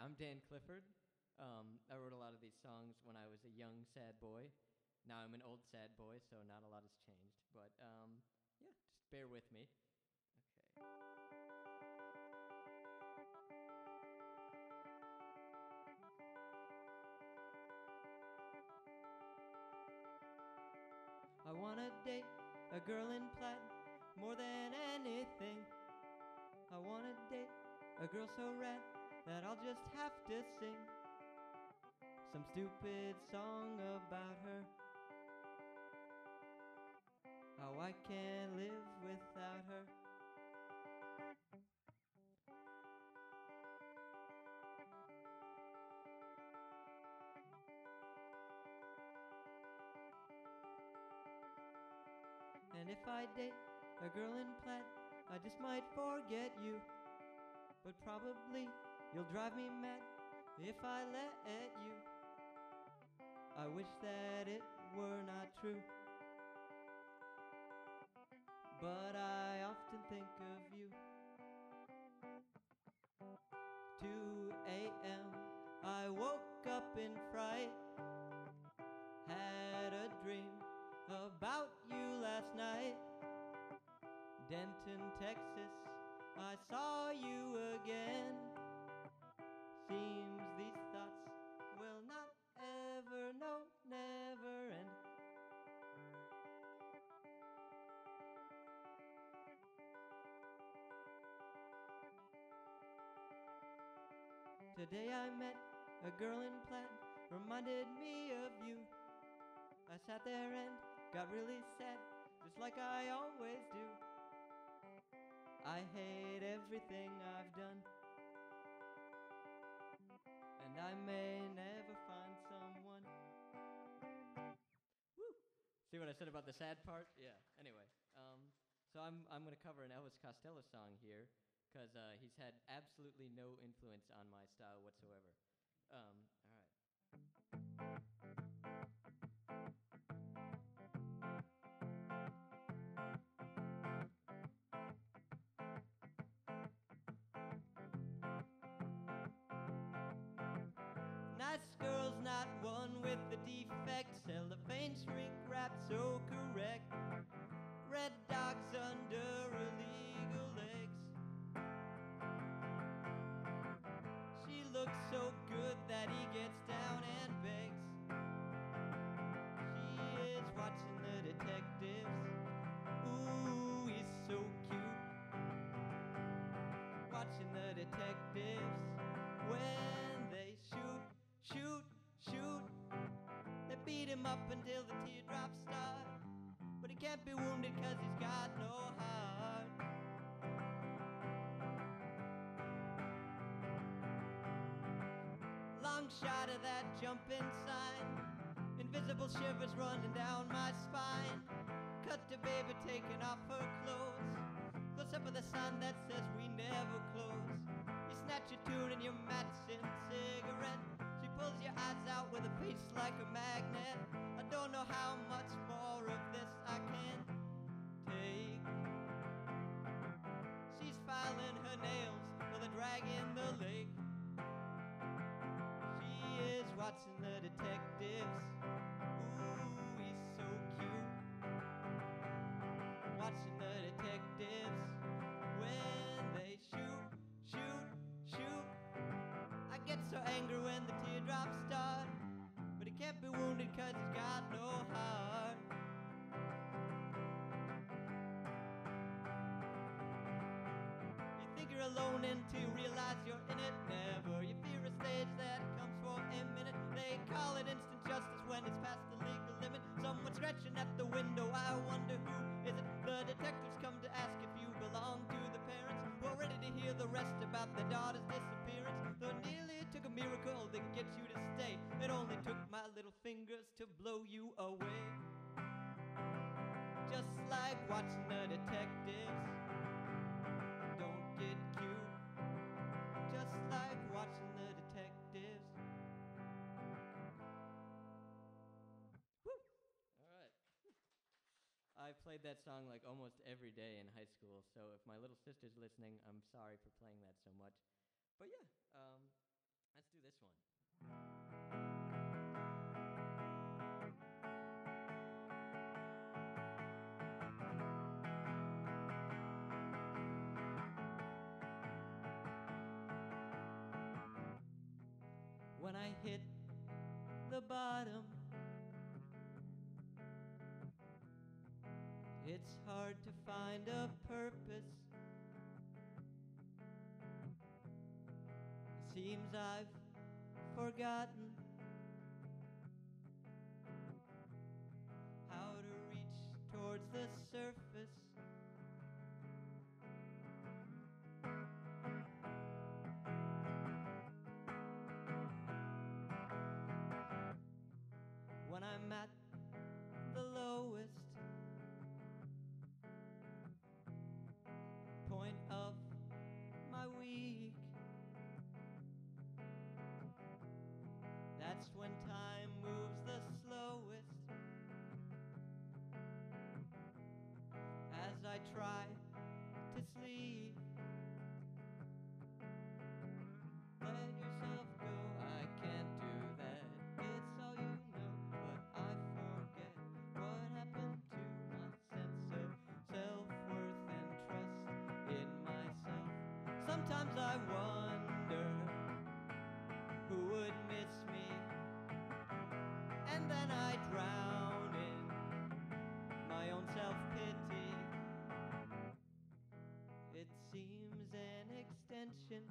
I'm Dan Clifford. Um, I wrote a lot of these songs when I was a young sad boy. Now I'm an old sad boy, so not a lot has changed. But um, yeah, just bear with me. Okay. I wanna date a girl in plaid more than anything. I wanna date a girl so rad that I'll just have to sing some stupid song about her. How I can't live without her. And if I date a girl in plaid, I just might forget you. But probably you'll drive me mad if I let you. I wish that it were not true. But I often think of you. 2 a.m. I woke up in fright. Had a dream about you last night. Denton, Texas, I saw you again. Seems these thoughts will not ever, no, never end. Today I met a girl in plaid, reminded me of you. I sat there and got really sad, just like I always do. I hate everything I've done. I may never find someone. Woo! See what I said about the sad part? Yeah. Anyway, um, so I'm, I'm going to cover an Elvis Costello song here because uh, he's had absolutely no influence on my style whatsoever. Um, all right. Cellophane shrink wrap so correct. Him up until the teardrops start. But he can't be wounded cause he's got no heart. Long shot of that jumping sign. Invisible shivers running down my spine. Cut to baby taking off her clothes. Close up with a sign that says we never close. You snatch your tune and your Madison cigarette. Pulls your eyes out with a face like a magnet. I don't know how much more of this I can take. She's filing her nails with a drag in the lake. She is watching the detectives. Teardrops start. But he can't be wounded cause he's got no heart. You think you're alone until you realize you're in it. Never. You fear a stage that comes for a minute. They call it instant justice when it's past the legal limit. Someone scratching at the window. I wonder who is it? The detectives come to ask if you belong to the parents. We're ready to hear the rest about their daughter's disappearance. Little fingers to blow you away. Just like watching the detectives don't get cute. Just like watching the detectives. Woo! All right. I played that song like almost every day in high school, so if my little sister's listening, I'm sorry for playing that so much. But yeah, um, When I hit the bottom, it's hard to find a purpose. Seems I've forgotten Sometimes I wonder who would miss me, and then I drown in my own self pity. It seems an extension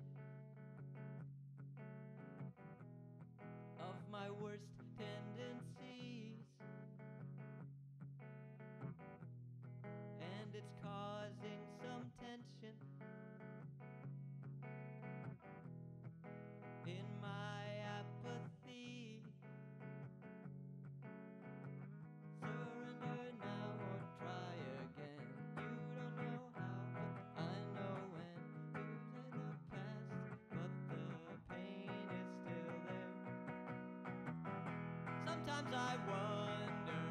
Sometimes I wonder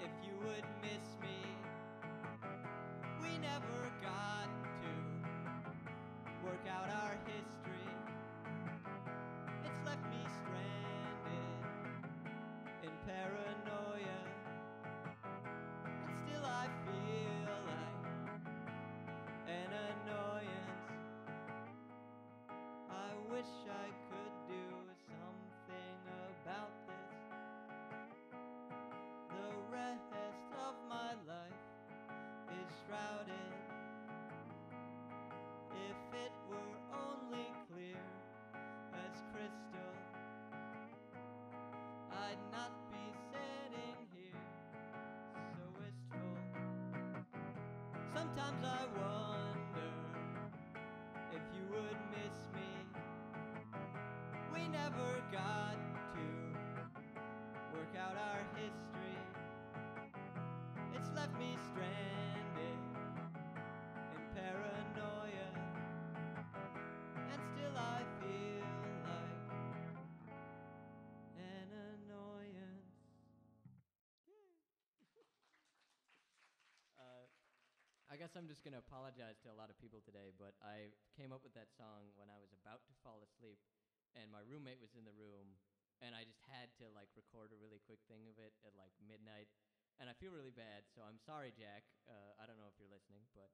if you would miss me. We never got to work out our history. It's left me stranded in paranoia. Sometimes I wonder if you would miss me. We never got to work out our history. It's left me stranded I guess I'm just going to apologize to a lot of people today, but I came up with that song when I was about to fall asleep, and my roommate was in the room, and I just had to like record a really quick thing of it at like midnight, and I feel really bad. So I'm sorry, Jack. Uh, I don't know if you're listening, but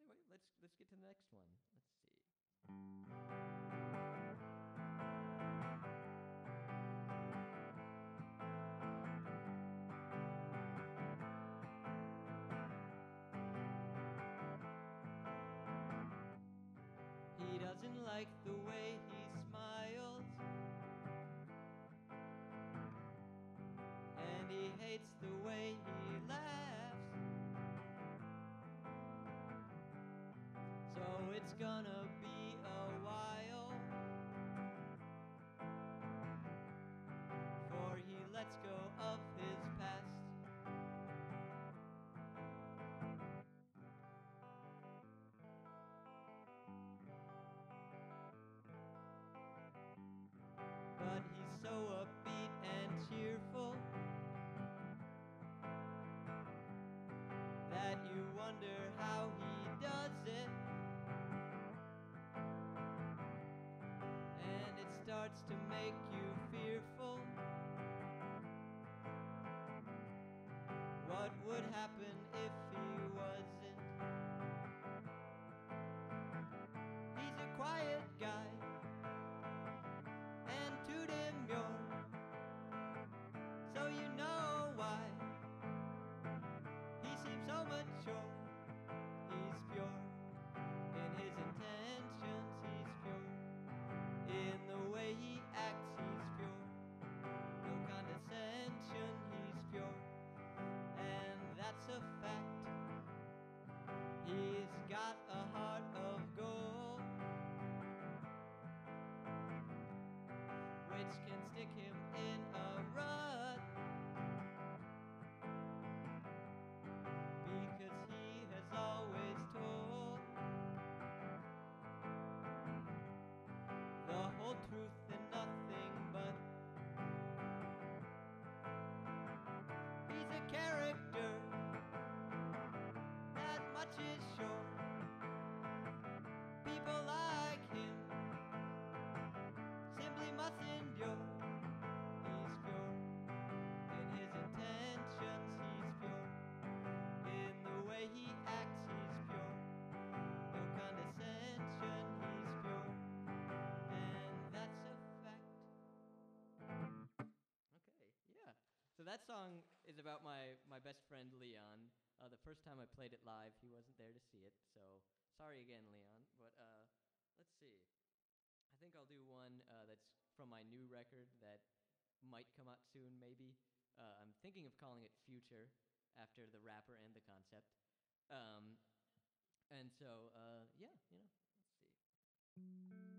anyway, let's let's get to the next one. Let's see. Hates the way he laughs. So it's gonna would happen. Redskins. that song is about my, my best friend Leon. Uh, the first time I played it live, he wasn't there to see it, so sorry again, Leon. But uh, let's see. I think I'll do one uh, that's from my new record that might come out soon, maybe. Uh, I'm thinking of calling it Future after the rapper and the concept. Um, and so, uh, yeah, you know, let's see.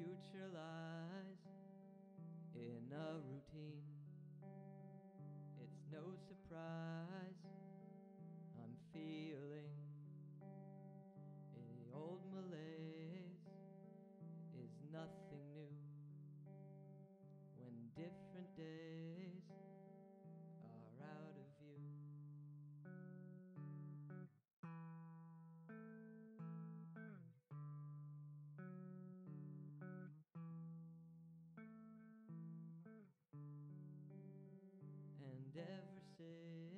future lies in a routine. It's no surprise I'm feeling any old malaise is nothing new when different days. day.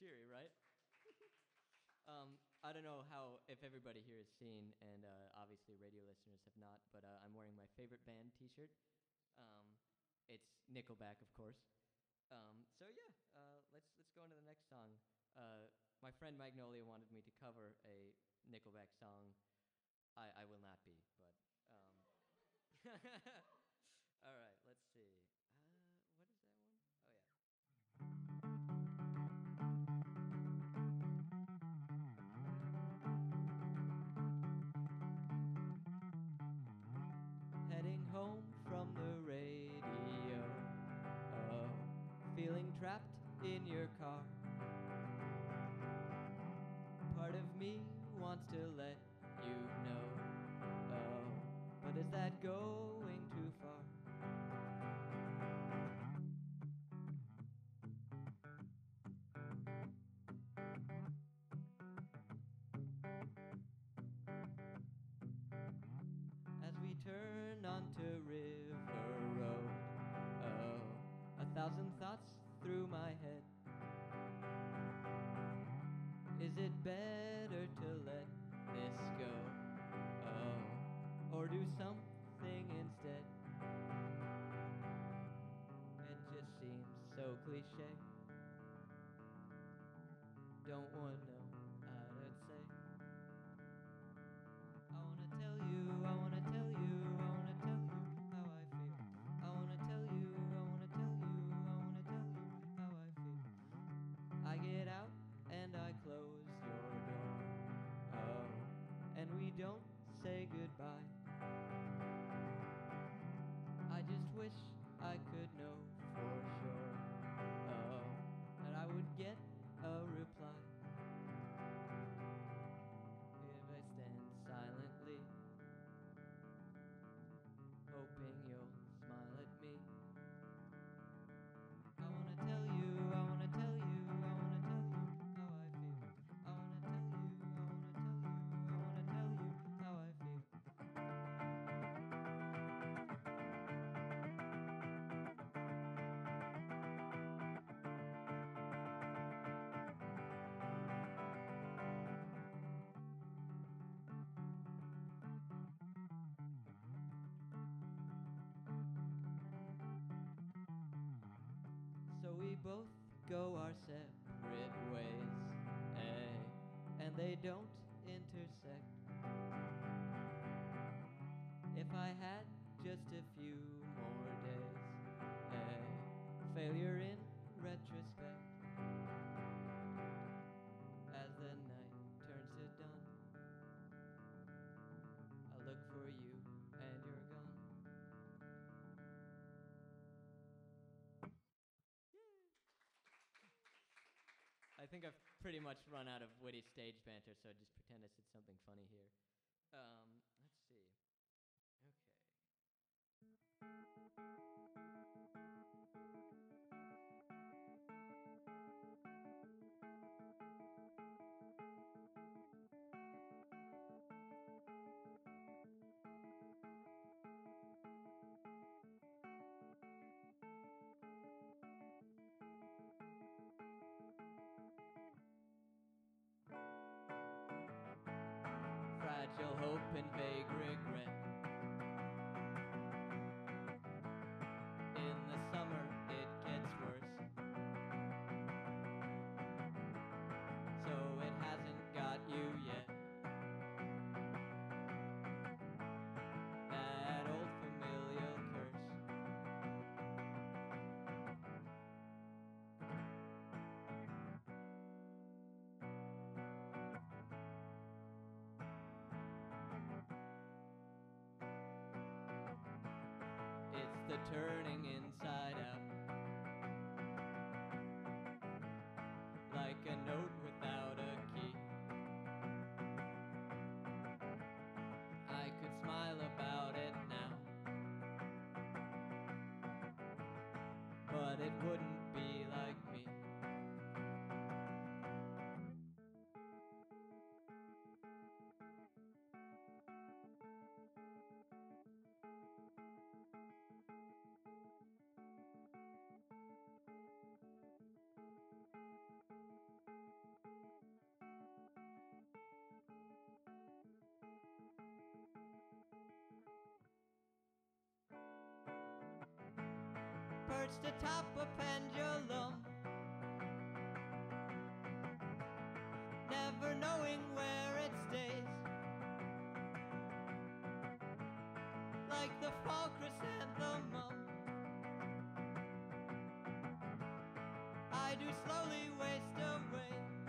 cheery, right? um, I don't know how if everybody here has seen, and uh, obviously radio listeners have not, but uh, I'm wearing my favorite band T-shirt. Um, it's Nickelback, of course. Um, so yeah, uh, let's let's go into the next song. Uh, my friend Magnolia wanted me to cover a Nickelback song. I, I will not be, but. Um, all right, let's see. Car. Part of me wants to let you know. Oh, but is that going too far? as we turn onto River Road. Oh, a thousand thoughts through my head. Don't wanna go our separate ways, eh? And they don't think I've pretty much run out of witty stage banter, so just pretend I said something funny here. Um, the turning inside out. Like a note without a key. I could smile about it now. But it wouldn't perched atop a pendulum. Never knowing where it stays. Like the fall chrysanthemum. I do slowly waste away.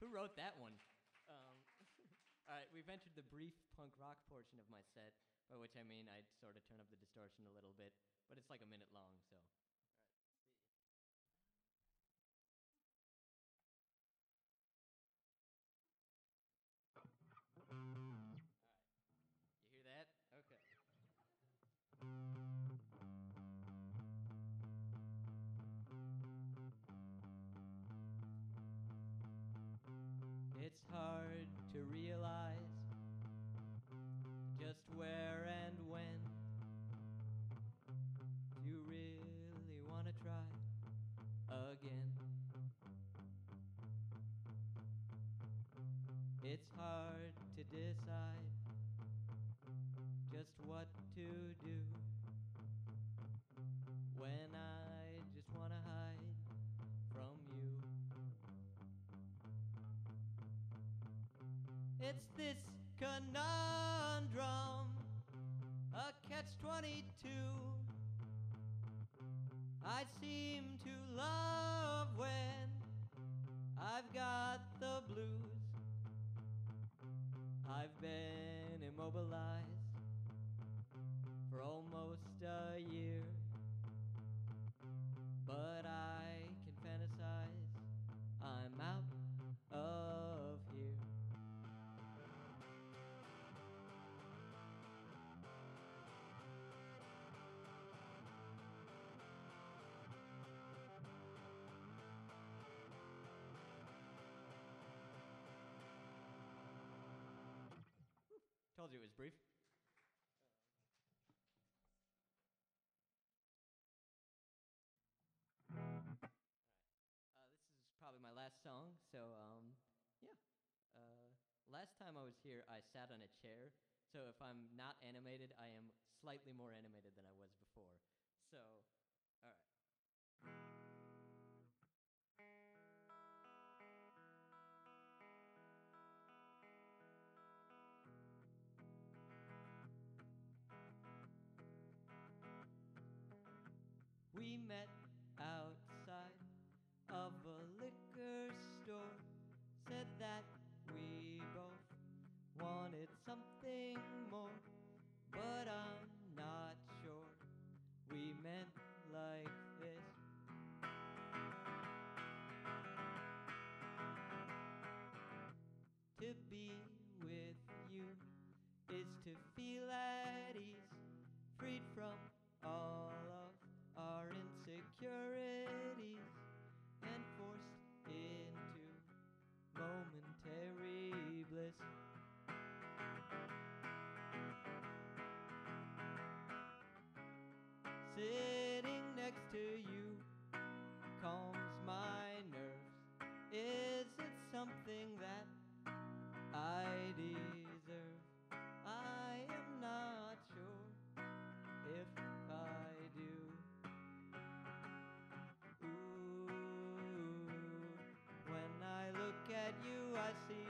Who wrote that one? Um, all right, we've entered the brief punk rock portion of my set, by which I mean I'd sort of turn up the distortion a little bit, but it's like a minute long, so. It's this conundrum, a catch 22. I seem to love when I've got the blues. I've been immobilized for almost a year, but I Told you it was brief. Uh, this is probably my last song, so um, yeah. Uh, last time I was here, I sat on a chair, so if I'm not animated, I am slightly more animated than I was before. So, all right. We met I see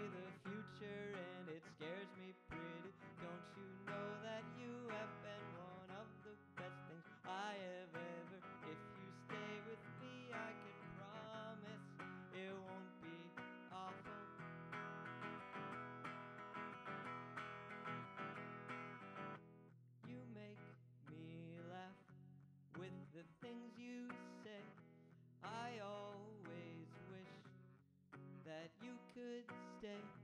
could stay.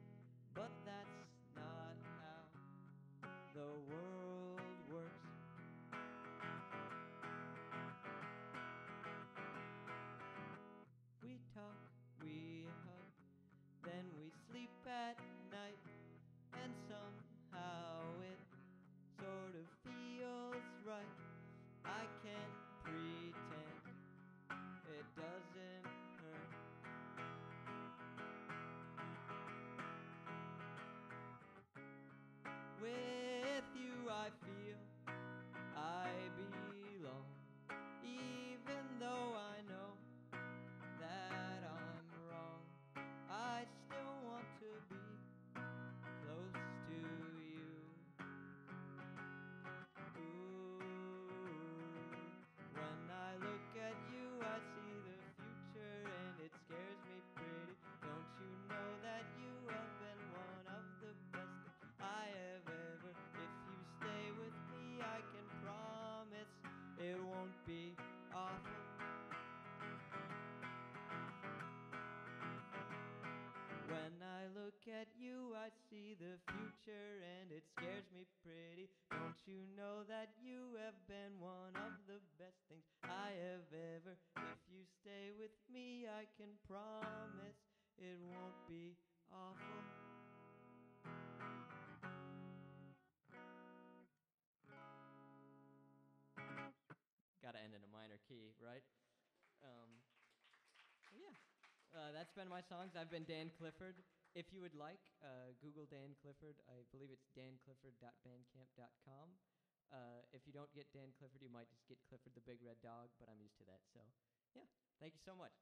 At you, I see the future and it scares me pretty. Don't you know that you have been one of the best things I have ever? If you stay with me, I can promise it won't be awful. Gotta end in a minor key, right? Um, yeah. Uh, that's been my songs. I've been Dan Clifford. If you would like, uh, Google Dan Clifford. I believe it's danclifford.bandcamp.com. Uh, if you don't get Dan Clifford, you might just get Clifford the Big Red Dog, but I'm used to that. So, yeah. Thank you so much.